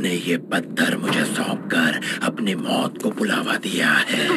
ने ये पत्थर मुझे सौंप कर अपनी मौत को बुलावा दिया है।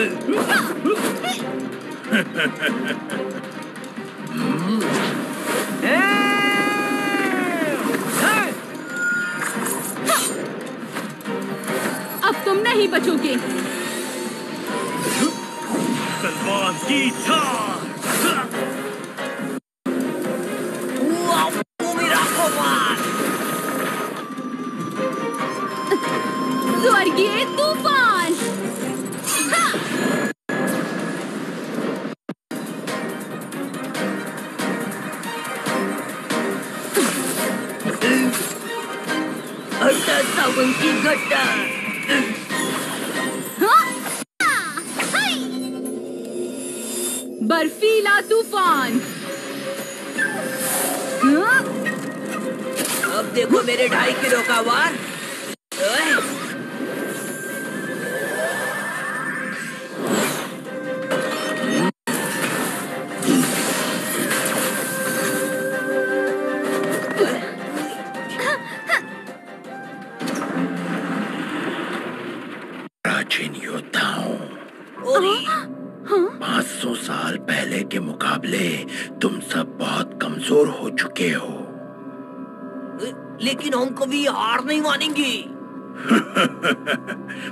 अब तुम नहीं बचोगे। तलवार की स्वर्गीय तूफ़ान। बर्फीला तूफ़ान। अब देखो मेरे ढाई किलो का वार। प्राचीन योद्धाओं। ओरी, 500 साल पहले के मुकाबले तुम सब बहुत कमज़ोर हो चुके हो। लेकिन हम कभी हार नहीं मानेंगे।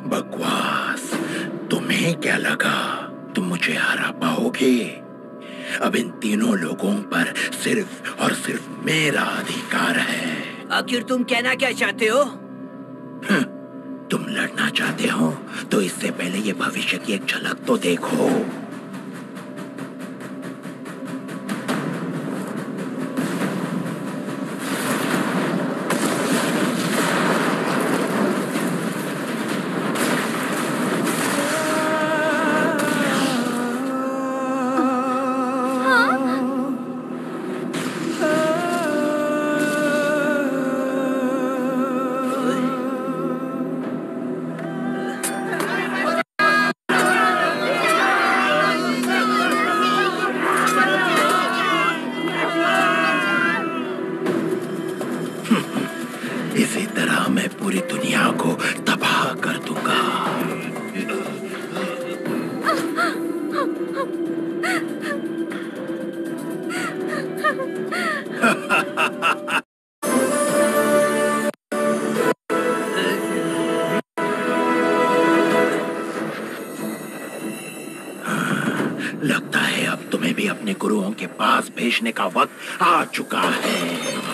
बकवास तुम्हें क्या लगा? तुम मुझे हरा पाओगे? अब इन तीनों लोगों पर सिर्फ़ और सिर्फ़ मेरा अधिकार है। आखिर तुम कहना क्या चाहते हो? तुम लड़ना चाहते हो तो इससे पहले ये भविष्य की एक झलक तो देखो। पूरी दुनिया को तबाह कर दूँगा। लगता है अब तुम्हें भी अपने गुरुओं के पास भेजने का वक्त आ चुका है।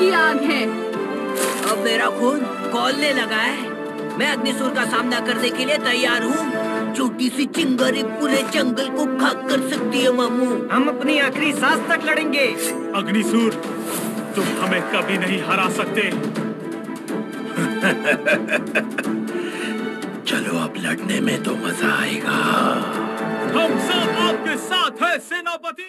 की आग है। अब मेरा खून खोलने लगा है। मैं अग्निसुर का सामना करने के लिए तैयार हूँ। छोटी सी चिंगारी पूरे जंगल को खाक कर सकती है मामू। हम अपनी आखिरी सांस तक लड़ेंगे। अग्निसूर तुम हमें कभी नहीं हरा सकते। चलो अब लड़ने में तो मज़ा आएगा। हम सब आपके साथ हैं सेनापति।